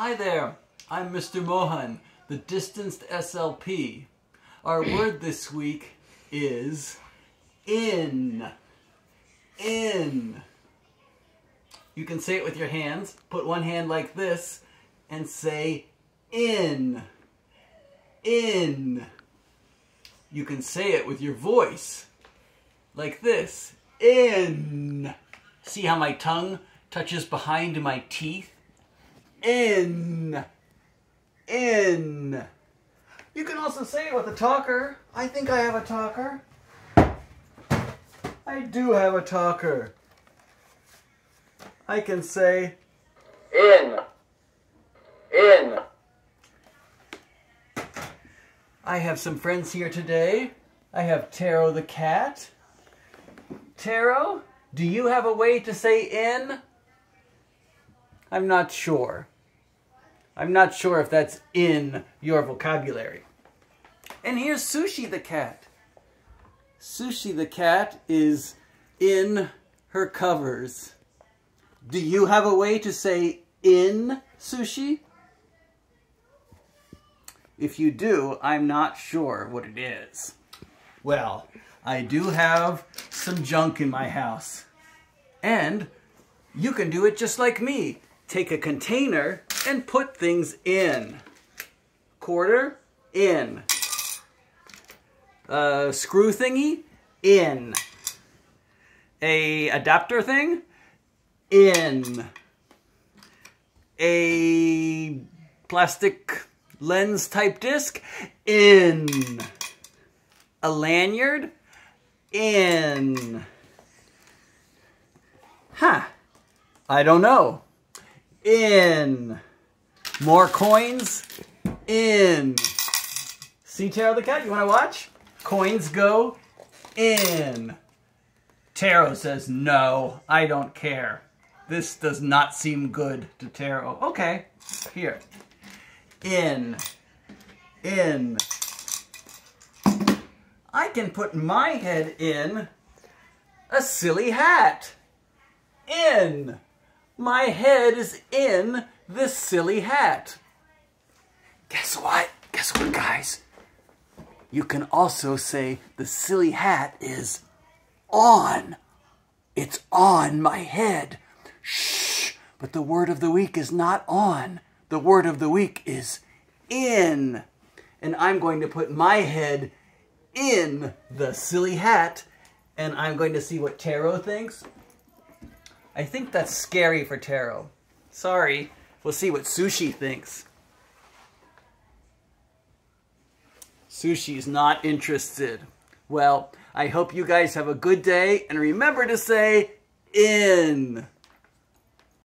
Hi there, I'm Mr. Mohan, the distanced SLP. Our word this week is in. In. You can say it with your hands. Put one hand like this and say in. In. You can say it with your voice like this. In. See how my tongue touches behind my teeth? In. In. You can also say it with a talker. I think I have a talker. I do have a talker. I can say In. In. I have some friends here today. I have Taro the cat. Taro, do you have a way to say in? I'm not sure. I'm not sure if that's in your vocabulary. And here's Sushi the cat. Sushi the cat is in her covers. Do you have a way to say in sushi? If you do, I'm not sure what it is. Well, I do have some junk in my house. And you can do it just like me. Take a container and put things in. Quarter, in. A screw thingy, in. A adapter thing, in. A plastic lens type disc, in. A lanyard, in. Huh. I don't know. In. More coins, in. See Taro the cat? You want to watch? Coins go in. Taro says, no, I don't care. This does not seem good to Taro. Okay, here. In. In. I can put my head in a silly hat. In. My head is in this silly hat. Guess what? Guess what, guys? You can also say the silly hat is on. It's on my head. Shh. But the word of the week is not on. The word of the week is in. And I'm going to put my head in the silly hat and I'm going to see what Taro thinks. I think that's scary for Taro. Sorry. We'll see what Sushi thinks. Sushi's not interested. Well, I hope you guys have a good day and remember to say in.